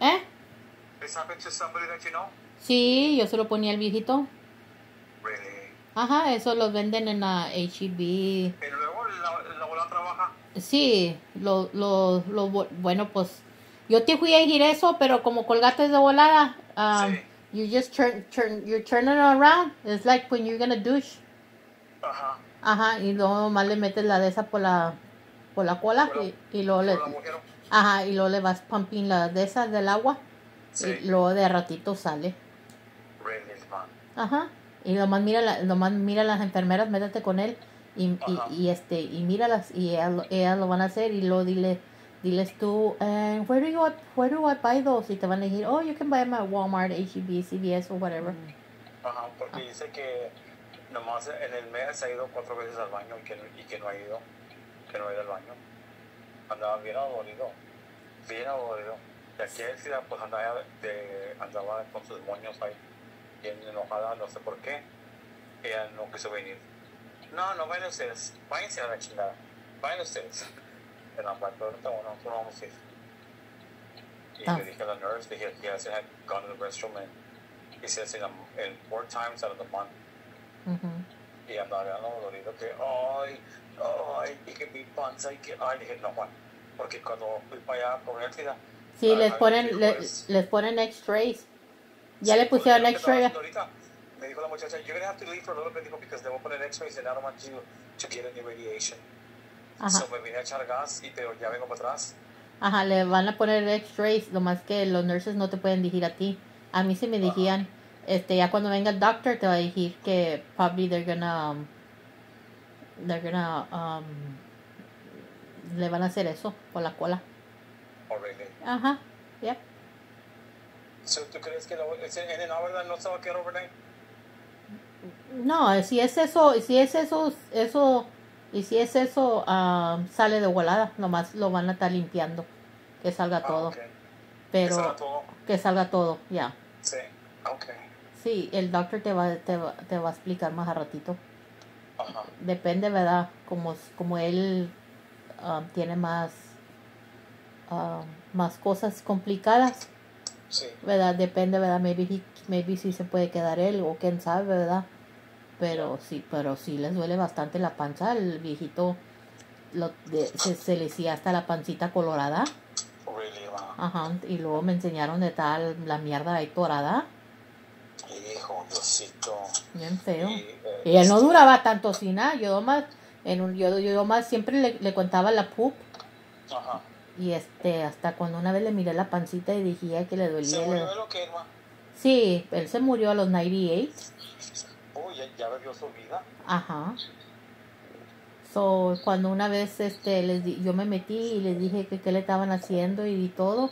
¿Eh? This happened to somebody that you know? Sí, yo se lo ponía al viejito. Ajá, eso lo venden en la HEB. Y luego la, abuela trabaja. Sí, lo, lo, lo, bu- bueno, pues yo te fui a decir eso, pero como colgaste de volada, um, Sí. you just turn, turn, you're turning around. It's like when you're gonna douche. Ajá. Ajá, y luego nomás le metes la de esa por la, por la cola Por la- y, y luego le, Por. Ajá, y luego le vas pumping la de esa del agua Sí. y luego de ratito sale. Ajá. Y nomás mira, la, nomás mira las enfermeras, métete con él y, y, y este y míralas y ellas, lo- ellas lo van a hacer y luego dile diles tú eh, where do you where do I buy those y te van a decir oh you can buy them at Walmart, HEB, CVS or whatever. Ajá, porque dice que nomás en el mes ha ido cuatro veces al baño y que, y que no ha ido, que no ha ido al baño. Andaba bien adolorido, bien adolorido. Y aquí decía, pues andaba, de, andaba con sus moños ahí, bien enojada, no sé por qué. Ella no quiso venir. No, no vayan ustedes, váyanse a la chingada, vayan ustedes. En la parte, ahorita, bueno, nosotros vamos a ir. Y Ah. le dije a la nurse, dije, he hasn't had gone to the restroom and he says in, a, in four times out of the month. Ujú. Y andaba bien dolorido que, ay, ay, y que mi panza, y que, ay, dije, no, Juan, porque cuando fui para allá con él, Sí, les ponen le- pues. les ponen X-rays. Ya Sí, le pusieron X-ray. haciendo ahorita, Me dijo la muchacha, you're gonna have to leave for a little bit, dijo, because they will put an X-rays and I don't want you to get any radiation. Ajá. So me vine a echar gas, y pero ya vengo para atrás. Ajá, le van a poner X-rays, lo más que los nurses no te pueden decir a ti. A mí sí me dijían, este, ya cuando venga el doctor te va a decir que probably they're gonna, um, they're gonna, um, le van a hacer eso por la cola. Already. Ajá, yep. So, ¿Tú crees que lo, en el verdad no se va a quedar overnight? No, si es eso, si es eso, eso, y si es eso, um, sale de volada, nomás lo van a estar limpiando, que salga todo, Ah, ok. pero todo. que salga todo, ya. Sí, ok. Sí, el doctor te va, te va, te va a explicar más a ratito. Ajá. Depende, ¿verdad? Como, como él um, tiene más, um, más cosas complicadas, Sí. ¿verdad? Depende, ¿verdad? Maybe, he- maybe sí se puede quedar él o quién sabe, ¿verdad? Pero sí, pero sí les duele bastante la panza. El viejito lo, de- se, se le hacía hasta la pancita colorada. Really, ma. Ajá. Y luego me enseñaron de tal la mierda ahí torada. Diosito. Bien feo. Y, eh, Y él no duraba tanto sin nada. Yo más, en un, yo, yo más siempre le, le contaba la pup. Ajá. Y este, hasta cuando una vez le miré la pancita y dije "Ay, que le dolía. ¿Se murió de lo que, ma? Sí, él se murió a los 98. Oh, ya, ya bebió su vida. Ajá. So, cuando una vez este les di- yo me metí y les dije que qué le estaban haciendo y todo.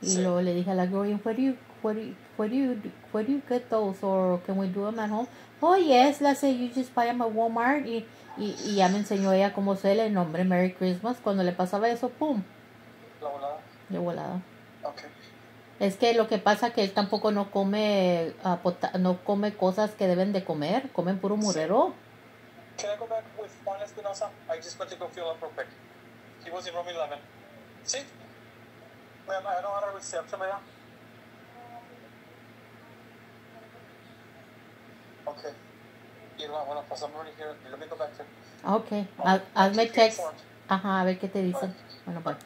Y Sí. luego le dije a la girl, where do you, where do you, where do you, where do you get those? Or can we do them at home? Oh, yes, let's say you just buy them at Walmart. Y, y, y ya me enseñó ella cómo hacer el nombre Merry Christmas. Cuando le pasaba eso, pum, La volada. de volada. Ok. Es que lo que pasa que él tampoco no come ah, no come cosas que deben de comer, comen puro murero. Can I go back with Juan Espinosa? I just went to go fill up real quick. He was in room 11. Sí. Ma'am, I don't have a reception, ¿verdad? Okay. Y la bueno, pues I'm already here. Let me go back there. Ok, I'll- I'll you text. informed. Ajá, a ver qué te dicen. Bueno, pues.